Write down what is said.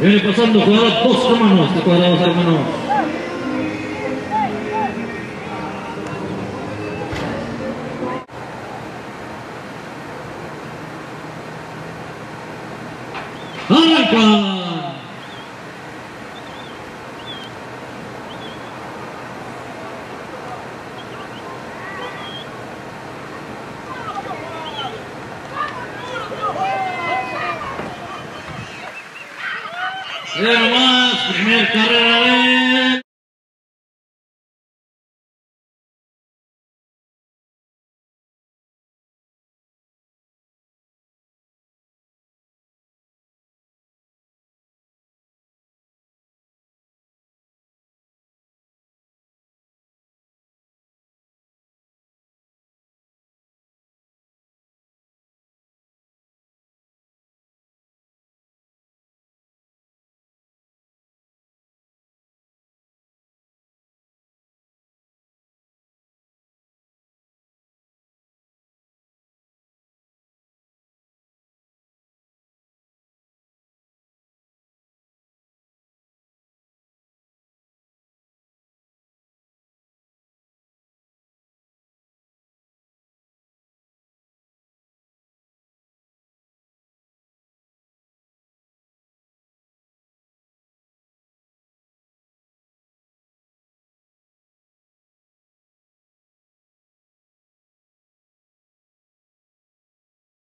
Viene pasando jugador dos hermanos, este cuadrado dos hermanos. Arranca. Primer carrera de